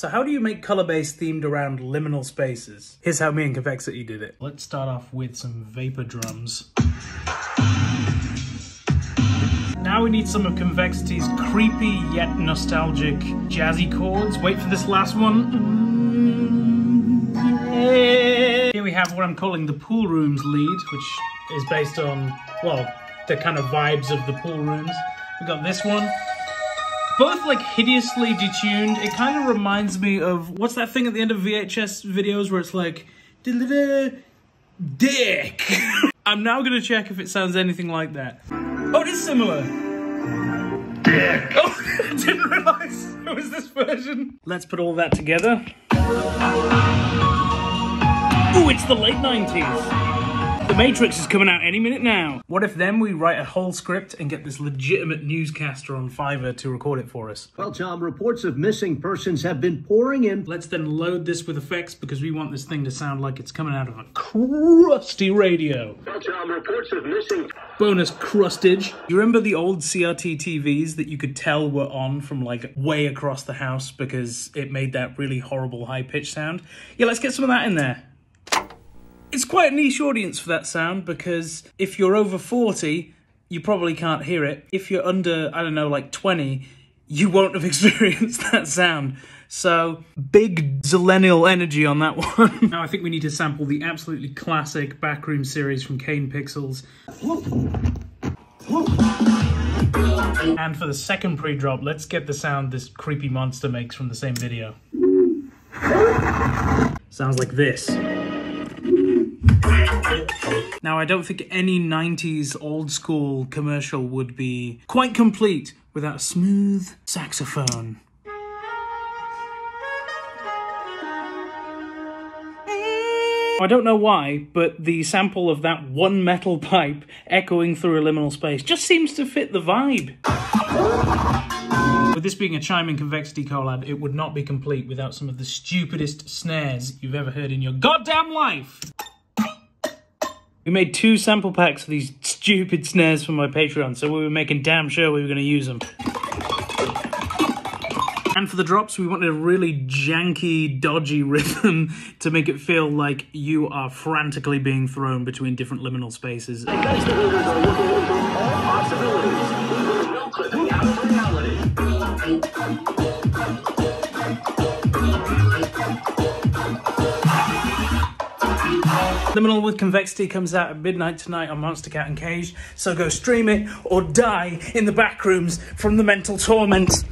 So how do you make color bass themed around liminal spaces? Here's how me and Convexity did it. Let's start off with some vapor drums. Now we need some of Convexity's creepy yet nostalgic jazzy chords. Wait for this last one. Mm, Here we have what I'm calling the Pool Rooms lead, which is based on, well, the kind of vibes of the pool rooms. We got this one. Both like hideously detuned. It kind of reminds me of, what's that thing at the end of VHS videos where it's like, dick. I'm now gonna check if it sounds anything like that. Oh, it is similar. Dick. Oh, I didn't realize it was this version. Let's put all that together. Ooh, it's the late 90s. The Matrix is coming out any minute now. What if then we write a whole script and get this legitimate newscaster on Fiverr to record it for us? Well, Tom, reports of missing persons have been pouring in. Let's then load this with effects because we want this thing to sound like it's coming out of a crusty radio. Well, Tom, reports of missing. Bonus crustage. You remember the old CRT TVs that you could tell were on from like way across the house because it made that really horrible high pitched sound? Yeah, let's get some of that in there. It's quite a niche audience for that sound because if you're over 40, you probably can't hear it. If you're under, I don't know, like 20, you won't have experienced that sound. So, big zillennial energy on that one. now I think we need to sample the absolutely classic Backroom series from Kane Pixels. And for the second pre-drop, let's get the sound this creepy monster makes from the same video. Sounds like this. Now, I don't think any 90s old school commercial would be quite complete without a smooth saxophone. I don't know why, but the sample of that one metal pipe echoing through a liminal space just seems to fit the vibe. With this being a chime chiming convexity collab, it would not be complete without some of the stupidest snares you've ever heard in your goddamn life. We made two sample packs of these stupid snares for my Patreon, so we were making damn sure we were going to use them. And for the drops, we wanted a really janky, dodgy rhythm to make it feel like you are frantically being thrown between different liminal spaces. Liminal with Convexity comes out at midnight tonight on Monstercat Uncaged, so go stream it or die in the back rooms from the mental torment.